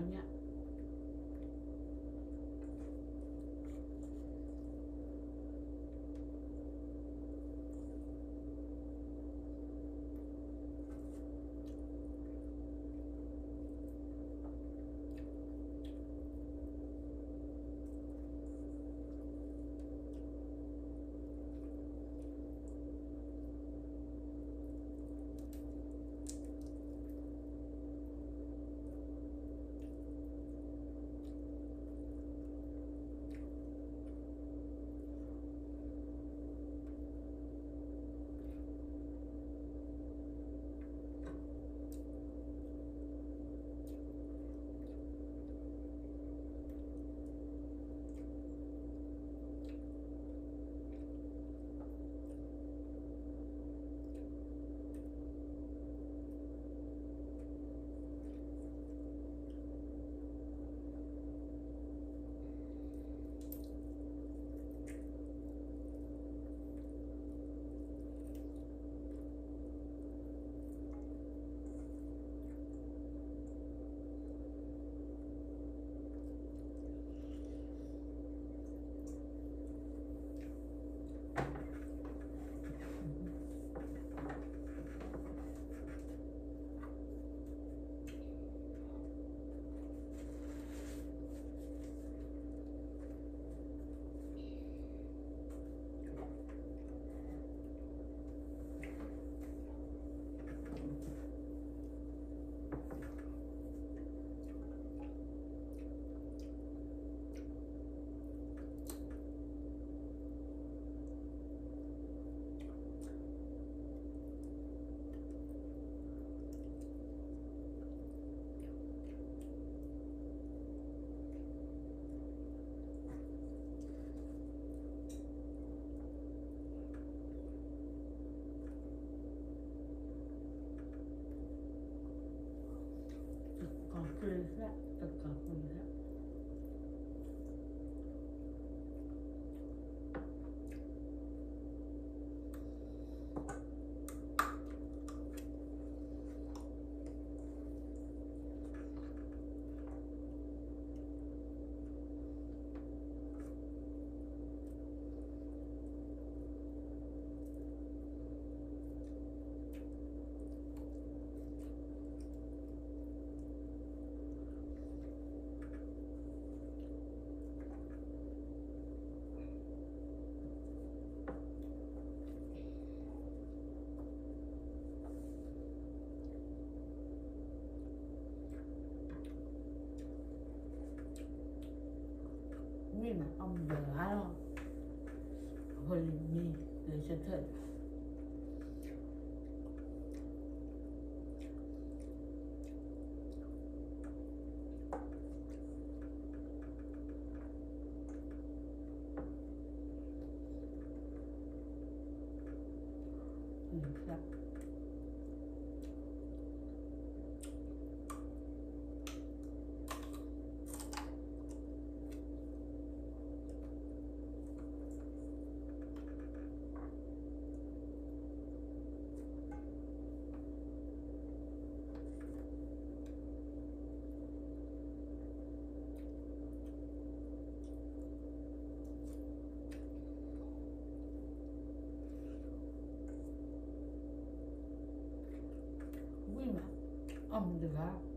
Anya mà ông vừa hả hồi mi để cho thật Ừ, الحمد لله